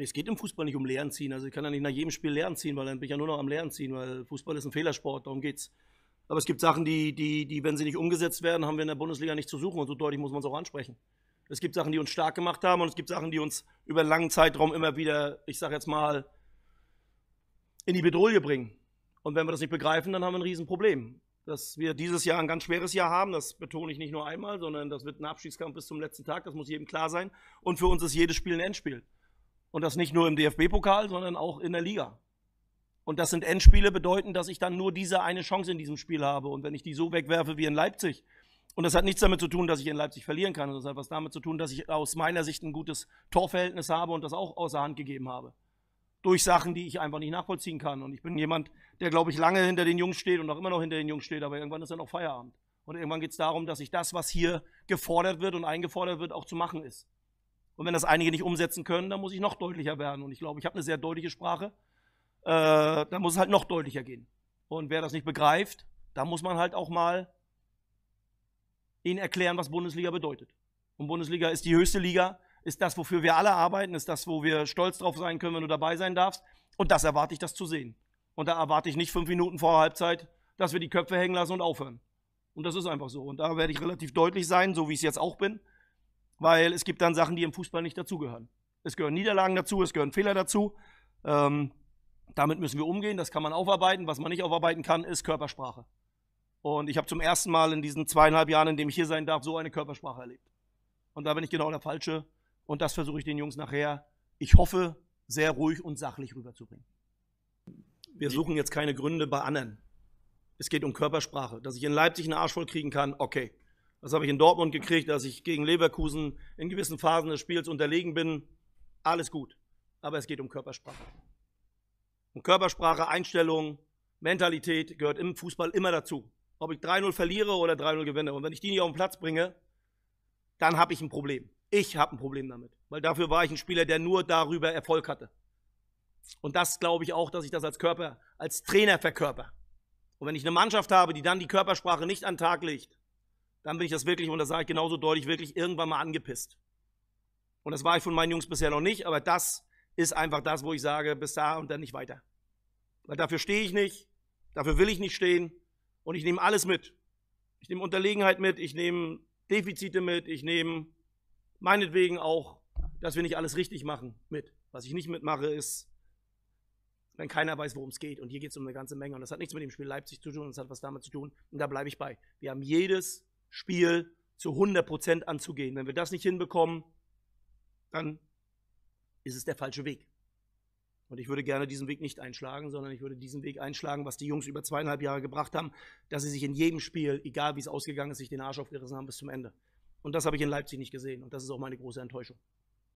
Es geht im Fußball nicht um Lehren ziehen. Also ich kann ja nicht nach jedem Spiel Lehren ziehen, weil dann bin ich ja nur noch am Lehren ziehen, weil Fußball ist ein Fehlersport, darum geht's. Aber es gibt Sachen, die, die, die, wenn sie nicht umgesetzt werden, haben wir in der Bundesliga nicht zu suchen und so deutlich muss man es auch ansprechen. Es gibt Sachen, die uns stark gemacht haben und es gibt Sachen, die uns über einen langen Zeitraum immer wieder, ich sage jetzt mal, in die Bedrohung bringen. Und wenn wir das nicht begreifen, dann haben wir ein Riesenproblem. Dass wir dieses Jahr ein ganz schweres Jahr haben, das betone ich nicht nur einmal, sondern das wird ein Abschiedskampf bis zum letzten Tag, das muss jedem klar sein. Und für uns ist jedes Spiel ein Endspiel. Und das nicht nur im DFB-Pokal, sondern auch in der Liga. Und das sind Endspiele, bedeuten, dass ich dann nur diese eine Chance in diesem Spiel habe. Und wenn ich die so wegwerfe wie in Leipzig, und das hat nichts damit zu tun, dass ich in Leipzig verlieren kann, das hat was damit zu tun, dass ich aus meiner Sicht ein gutes Torverhältnis habe und das auch außer Hand gegeben habe. Durch Sachen, die ich einfach nicht nachvollziehen kann. Und ich bin jemand, der, glaube ich, lange hinter den Jungs steht und auch immer noch hinter den Jungs steht, aber irgendwann ist dann auch Feierabend. Und irgendwann geht es darum, dass ich das, was hier gefordert wird und eingefordert wird, auch zu machen ist. Und wenn das einige nicht umsetzen können, dann muss ich noch deutlicher werden. Und ich glaube, ich habe eine sehr deutliche Sprache äh, dann muss es halt noch deutlicher gehen. Und wer das nicht begreift, da muss man halt auch mal ihnen erklären, was Bundesliga bedeutet. Und Bundesliga ist die höchste Liga, ist das, wofür wir alle arbeiten, ist das, wo wir stolz drauf sein können, wenn du dabei sein darfst. Und das erwarte ich, das zu sehen. Und da erwarte ich nicht fünf Minuten vor Halbzeit, dass wir die Köpfe hängen lassen und aufhören. Und das ist einfach so. Und da werde ich relativ deutlich sein, so wie ich es jetzt auch bin, weil es gibt dann Sachen, die im Fußball nicht dazugehören. Es gehören Niederlagen dazu, es gehören Fehler dazu. Ähm, damit müssen wir umgehen, das kann man aufarbeiten. Was man nicht aufarbeiten kann, ist Körpersprache. Und ich habe zum ersten Mal in diesen zweieinhalb Jahren, in dem ich hier sein darf, so eine Körpersprache erlebt. Und da bin ich genau der Falsche. Und das versuche ich den Jungs nachher, ich hoffe, sehr ruhig und sachlich rüberzubringen. Wir suchen jetzt keine Gründe bei anderen. Es geht um Körpersprache. Dass ich in Leipzig einen Arsch voll kriegen kann, okay. Das habe ich in Dortmund gekriegt, dass ich gegen Leverkusen in gewissen Phasen des Spiels unterlegen bin. Alles gut. Aber es geht um Körpersprache. Und Körpersprache, Einstellung, Mentalität gehört im Fußball immer dazu. Ob ich 3-0 verliere oder 3-0 gewinne. Und wenn ich die nicht auf den Platz bringe, dann habe ich ein Problem. Ich habe ein Problem damit. Weil dafür war ich ein Spieler, der nur darüber Erfolg hatte. Und das glaube ich auch, dass ich das als Körper, als Trainer verkörper. Und wenn ich eine Mannschaft habe, die dann die Körpersprache nicht an den Tag legt, dann bin ich das wirklich, und das sage ich genauso deutlich, wirklich irgendwann mal angepisst. Und das war ich von meinen Jungs bisher noch nicht, aber das ist einfach das, wo ich sage, bis da und dann nicht weiter. Weil dafür stehe ich nicht, dafür will ich nicht stehen und ich nehme alles mit. Ich nehme Unterlegenheit mit, ich nehme Defizite mit, ich nehme meinetwegen auch, dass wir nicht alles richtig machen mit. Was ich nicht mitmache, ist, wenn keiner weiß, worum es geht. Und hier geht es um eine ganze Menge. Und das hat nichts mit dem Spiel Leipzig zu tun, das hat was damit zu tun. Und da bleibe ich bei. Wir haben jedes Spiel zu 100% anzugehen. Wenn wir das nicht hinbekommen, dann ist es der falsche Weg. Und ich würde gerne diesen Weg nicht einschlagen, sondern ich würde diesen Weg einschlagen, was die Jungs über zweieinhalb Jahre gebracht haben, dass sie sich in jedem Spiel, egal wie es ausgegangen ist, sich den Arsch aufgerissen haben bis zum Ende. Und das habe ich in Leipzig nicht gesehen. Und das ist auch meine große Enttäuschung.